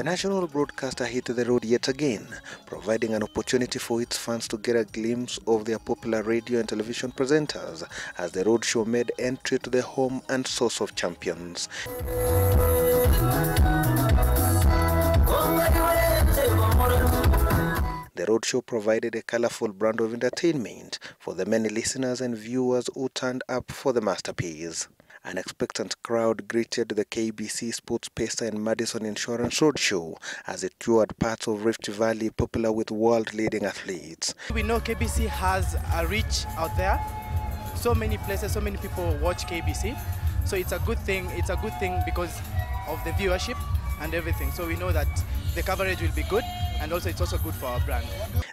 The national broadcaster hit the road yet again, providing an opportunity for its fans to get a glimpse of their popular radio and television presenters as the roadshow made entry to the home and source of champions. The roadshow provided a colorful brand of entertainment for the many listeners and viewers who turned up for the masterpiece. An expectant crowd greeted the KBC SportPesa and Madison Insurance Roadshow as it toured parts of Rift Valley popular with world-leading athletes. We know KBC has a reach out there. So many places, so many people watch KBC. So it's a good thing. It's a good thing because of the viewership and everything. So we know that the coverage will be good and also it's also good for our brand.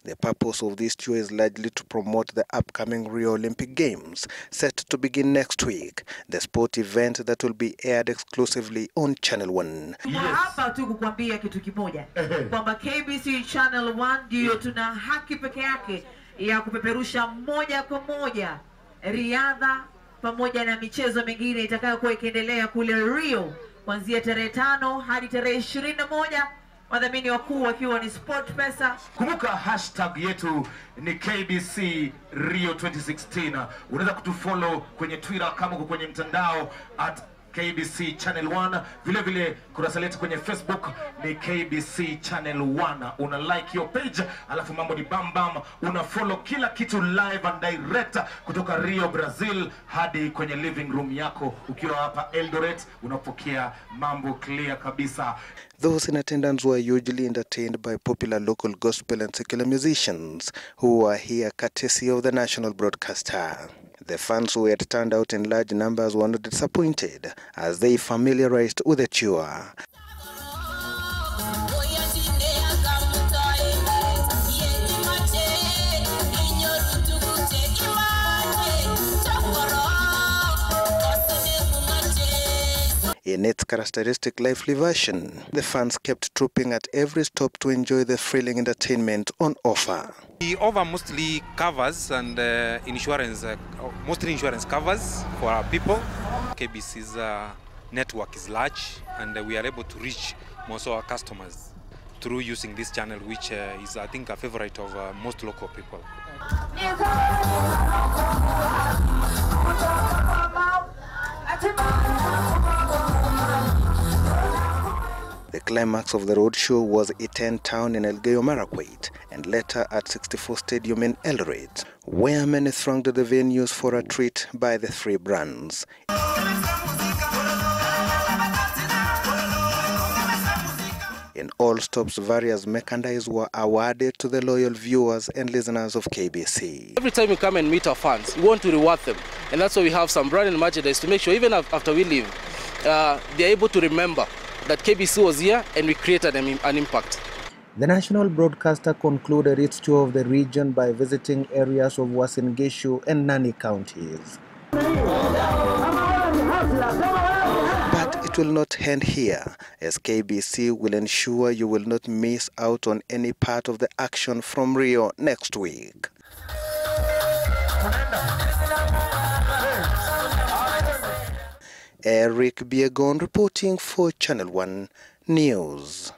The purpose of this tour is largely to promote the upcoming Rio Olympic Games set to begin next week, the sport event that will be aired exclusively on Channel 1. Tuko hapa tu kukwambia kitu kimoja kwamba KBC Channel 1 ndiyo tuna haki peke yake ya kupeperusha moja kwa moja riadha pamoja na michezo mingine itakayokuwa ikiendelea kule Rio kuanzia tarehe tano hadi tarehe ishirini na moja wadhamini wakuu wakiwa ni Sport Pesa. Kumbuka hashtag yetu ni KBC Rio 2016. Unaweza kutufollow kwenye Twitter kama uko kwenye mtandao at KBC Channel 1. Vile vile kurasa letu kwenye Facebook ni KBC Channel 1. Una like your page, alafu mambo ni bam bam. Una follow kila kitu live and direct kutoka Rio Brazil hadi kwenye living room yako ukiwa hapa Eldoret, unapokea mambo clear kabisa. Those in attendance were usually entertained by popular local gospel and secular musicians who were here courtesy of the national broadcaster. The fans who had turned out in large numbers were not disappointed as they familiarized with the tour. In its characteristic lively version, the fans kept trooping at every stop to enjoy the thrilling entertainment on offer. We offer mostly covers and uh, insurance, uh, mostly insurance covers for our people. KBC's uh, network is large and uh, we are able to reach most of our customers through using this channel, which uh, is, I think, a favorite of uh, most local people. Climax of the roadshow was Iten Town in Elgeyo Marakwet and later at 64 Stadium in Eldoret, where many thronged the venues for a treat by the three brands. In all stops, various merchandise were awarded to the loyal viewers and listeners of KBC. Every time we come and meet our fans, we want to reward them. And that's why we have some brand and merchandise to make sure even after we leave, uh, they're able to remember that KBC was here and we created an, an impact. The national broadcaster concluded its tour of the region by visiting areas of Wasingishu and Nani counties. But it will not end here, as KBC will ensure you will not miss out on any part of the action from Rio next week. Eric Biegon reporting for Channel 1 News.